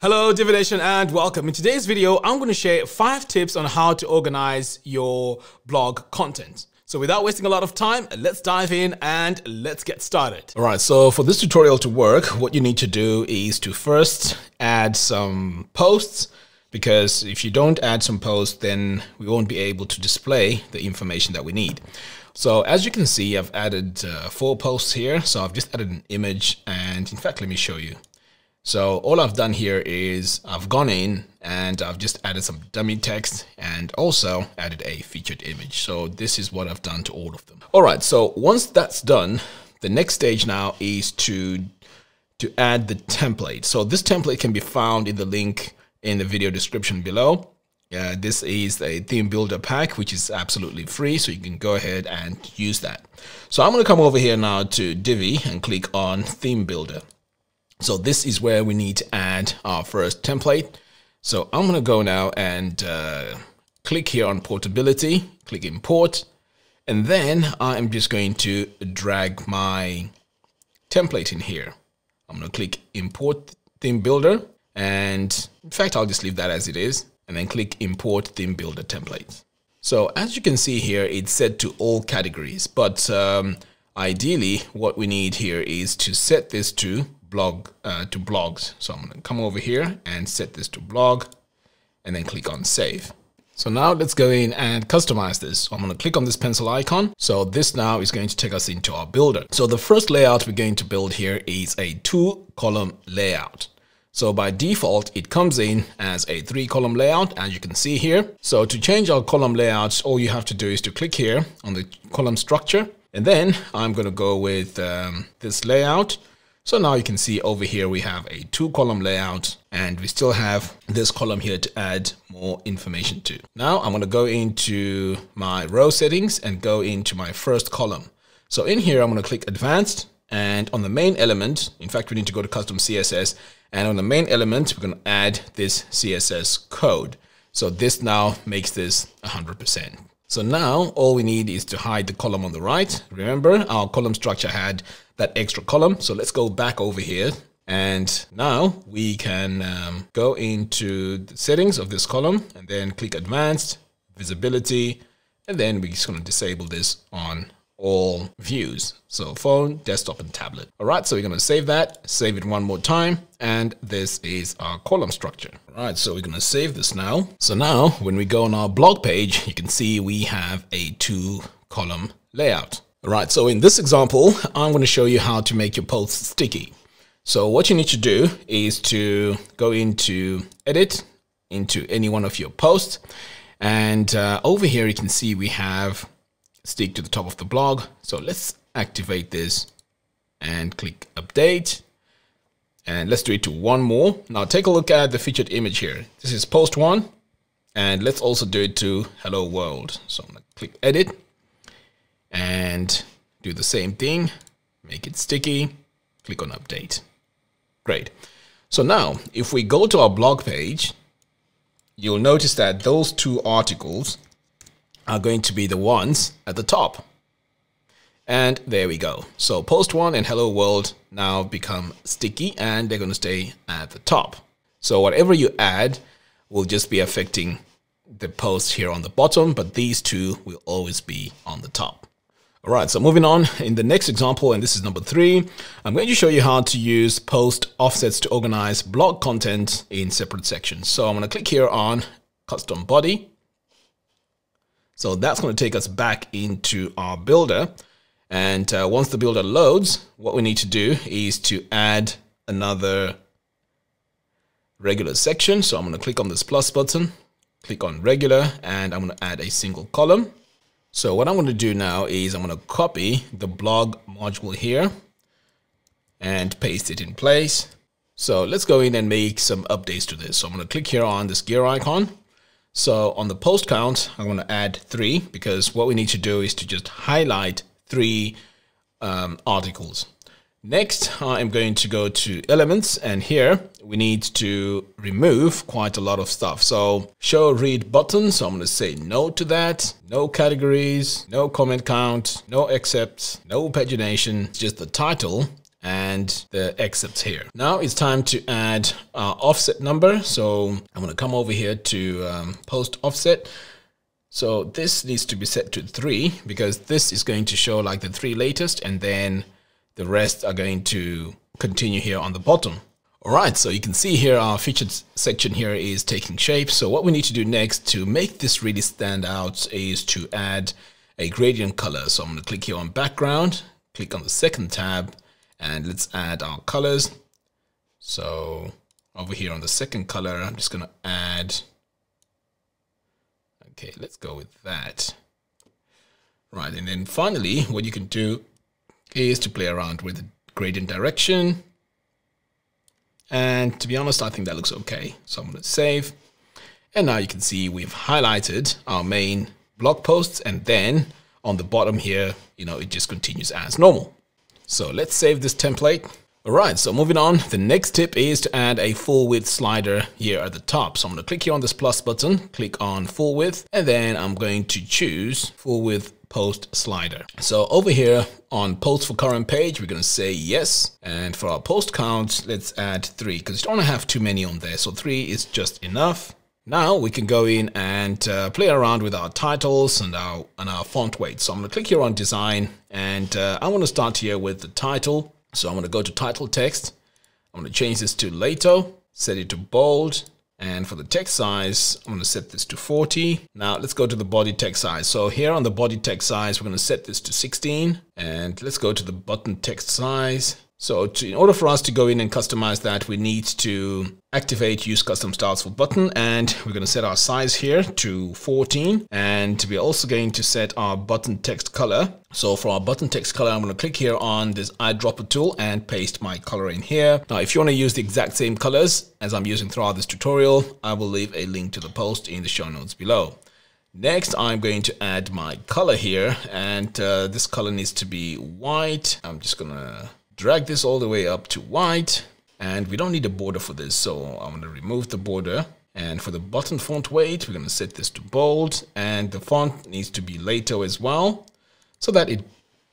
Hello Divi Nation and welcome. In today's video, I'm going to share five tips on how to organize your blog content. So without wasting a lot of time, let's dive in and let's get started. All right, so for this tutorial to work, what you need to do is to first add some posts because if you don't add some posts, then we won't be able to display the information that we need. So as you can see, I've added uh, four posts here. So I've just added an image and in fact, let me show you. So all I've done here is I've gone in and I've just added some dummy text and also added a featured image. So this is what I've done to all of them. All right, so once that's done, the next stage now is to to add the template. So this template can be found in the link in the video description below. Uh, this is a theme builder pack, which is absolutely free. So you can go ahead and use that. So I'm going to come over here now to Divi and click on theme builder. So this is where we need to add our first template. So I'm going to go now and uh, click here on portability, click import, and then I'm just going to drag my template in here. I'm going to click import theme builder. And in fact, I'll just leave that as it is and then click import theme builder template. So as you can see here, it's set to all categories, but um, ideally what we need here is to set this to blog uh, to blogs. So I'm going to come over here and set this to blog and then click on save. So now let's go in and customize this. So I'm going to click on this pencil icon. So this now is going to take us into our builder. So the first layout we're going to build here is a two column layout. So by default, it comes in as a three column layout, as you can see here. So to change our column layouts, all you have to do is to click here on the column structure. And then I'm going to go with um, this layout. So now you can see over here we have a two column layout and we still have this column here to add more information to. Now I'm going to go into my row settings and go into my first column. So in here I'm going to click advanced and on the main element, in fact we need to go to custom CSS and on the main element we're going to add this CSS code. So this now makes this 100%. So now all we need is to hide the column on the right. Remember our column structure had that extra column. So let's go back over here. And now we can um, go into the settings of this column and then click advanced, visibility, and then we're just going to disable this on all views. So phone, desktop, and tablet. All right, so we're going to save that, save it one more time, and this is our column structure. All right, so we're going to save this now. So now when we go on our blog page, you can see we have a two column layout. All right, so in this example, I'm going to show you how to make your posts sticky. So what you need to do is to go into edit into any one of your posts. And uh, over here, you can see we have stick to the top of the blog. So let's activate this and click update. And let's do it to one more. Now take a look at the featured image here. This is post one. And let's also do it to hello world. So I'm gonna click edit and do the same thing. Make it sticky. Click on update. Great. So now if we go to our blog page, you'll notice that those two articles are going to be the ones at the top. And there we go. So post one and hello world now become sticky and they're going to stay at the top. So whatever you add will just be affecting the post here on the bottom, but these two will always be on the top. All right, so moving on in the next example, and this is number three, I'm going to show you how to use post offsets to organize blog content in separate sections. So I'm going to click here on custom body so that's going to take us back into our builder. And uh, once the builder loads, what we need to do is to add another regular section. So I'm going to click on this plus button, click on regular, and I'm going to add a single column. So what I'm going to do now is I'm going to copy the blog module here and paste it in place. So let's go in and make some updates to this. So I'm going to click here on this gear icon so on the post count, I'm going to add three because what we need to do is to just highlight three um, articles. Next, I'm going to go to elements and here we need to remove quite a lot of stuff. So show read button. So I'm going to say no to that. No categories, no comment count, no excerpts, no pagination, just the title and the excerpts here. Now it's time to add our offset number. So I'm going to come over here to um, post offset. So this needs to be set to three because this is going to show like the three latest and then the rest are going to continue here on the bottom. All right, so you can see here our featured section here is taking shape. So what we need to do next to make this really stand out is to add a gradient color. So I'm going to click here on background, click on the second tab, and let's add our colors. So over here on the second color, I'm just going to add, okay, let's go with that. Right, and then finally, what you can do is to play around with the gradient direction. And to be honest, I think that looks okay. So I'm going to save. And now you can see we've highlighted our main blog posts and then on the bottom here, you know, it just continues as normal. So let's save this template. All right, so moving on, the next tip is to add a full width slider here at the top. So I'm going to click here on this plus button, click on full width, and then I'm going to choose full width post slider. So over here on post for current page, we're going to say yes. And for our post count, let's add three because you don't want to have too many on there. So three is just enough. Now we can go in and uh, play around with our titles and our and our font weight. So I'm going to click here on design and uh, I want to start here with the title. So I'm going to go to title text. I'm going to change this to Lato, set it to bold. And for the text size, I'm going to set this to 40. Now let's go to the body text size. So here on the body text size, we're going to set this to 16. And let's go to the button text size. So to, in order for us to go in and customize that, we need to activate use custom styles for button and we're going to set our size here to 14 and we're also going to set our button text color. So for our button text color, I'm going to click here on this eyedropper tool and paste my color in here. Now, if you want to use the exact same colors as I'm using throughout this tutorial, I will leave a link to the post in the show notes below. Next, I'm going to add my color here and uh, this color needs to be white. I'm just going to drag this all the way up to white and we don't need a border for this so I'm going to remove the border and for the button font weight we're going to set this to bold and the font needs to be Lato as well so that it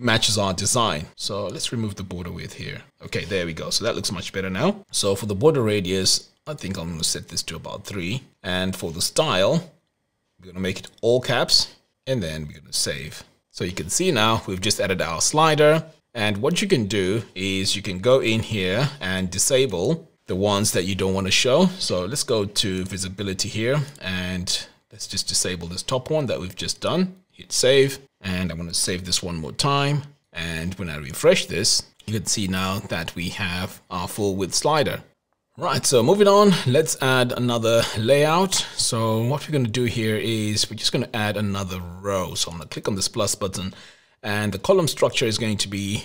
matches our design. So let's remove the border width here. Okay there we go so that looks much better now. So for the border radius I think I'm going to set this to about 3 and for the style we're going to make it all caps and then we're going to save. So you can see now we've just added our slider and what you can do is you can go in here and disable the ones that you don't want to show. So let's go to visibility here and let's just disable this top one that we've just done. Hit save and I'm going to save this one more time. And when I refresh this, you can see now that we have our full width slider. Right, so moving on, let's add another layout. So what we're going to do here is we're just going to add another row. So I'm going to click on this plus button and the column structure is going to be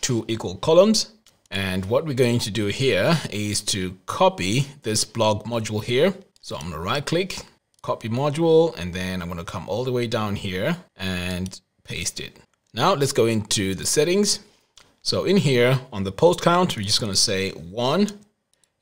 two equal columns. And what we're going to do here is to copy this blog module here. So I'm going to right click, copy module, and then I'm going to come all the way down here and paste it. Now let's go into the settings. So in here on the post count, we're just going to say one.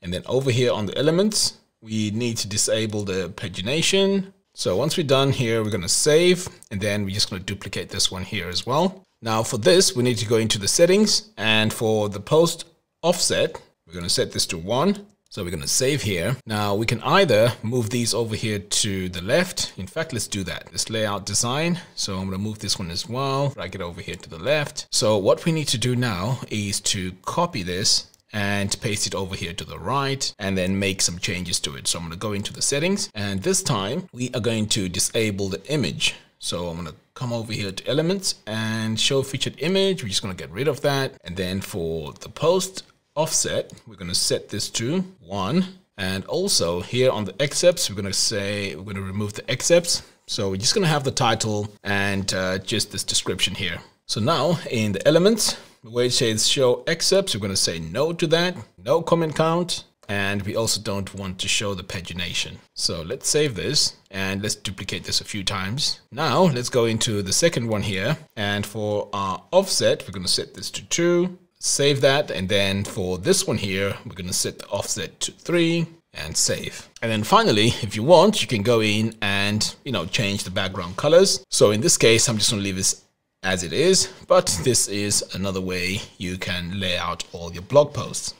And then over here on the elements, we need to disable the pagination so once we're done here, we're going to save and then we're just going to duplicate this one here as well. Now for this, we need to go into the settings and for the post offset, we're going to set this to one. So we're going to save here. Now we can either move these over here to the left. In fact, let's do that. This layout design. So I'm going to move this one as well, drag it over here to the left. So what we need to do now is to copy this and paste it over here to the right and then make some changes to it. So I'm going to go into the settings and this time we are going to disable the image. So I'm going to come over here to elements and show featured image. We're just going to get rid of that. And then for the post offset, we're going to set this to one. And also here on the excerpts, we're going to say, we're going to remove the excerpts. So we're just going to have the title and uh, just this description here. So now in the elements, it says show excerpts, we're going to say no to that, no comment count, and we also don't want to show the pagination. So let's save this and let's duplicate this a few times. Now let's go into the second one here. And for our offset, we're going to set this to two, save that. And then for this one here, we're going to set the offset to three and save. And then finally, if you want, you can go in and, you know, change the background colors. So in this case, I'm just going to leave this as it is, but this is another way you can lay out all your blog posts.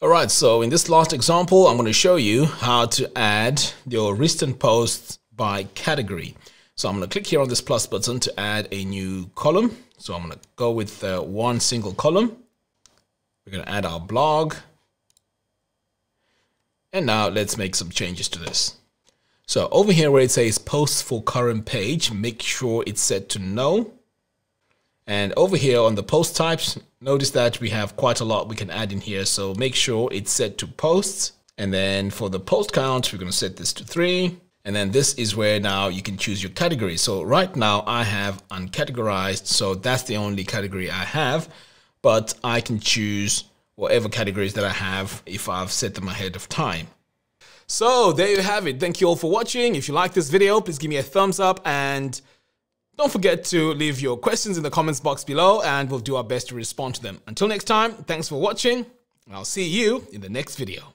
All right, so in this last example, I'm going to show you how to add your recent posts by category. So I'm going to click here on this plus button to add a new column. So I'm going to go with uh, one single column. We're going to add our blog. And now let's make some changes to this. So over here where it says posts for current page, make sure it's set to no. And over here on the post types, notice that we have quite a lot we can add in here. So make sure it's set to posts. And then for the post count, we're going to set this to three. And then this is where now you can choose your category. So right now I have uncategorized. So that's the only category I have, but I can choose whatever categories that I have if I've set them ahead of time. So there you have it. Thank you all for watching. If you like this video, please give me a thumbs up and don't forget to leave your questions in the comments box below and we'll do our best to respond to them. Until next time, thanks for watching and I'll see you in the next video.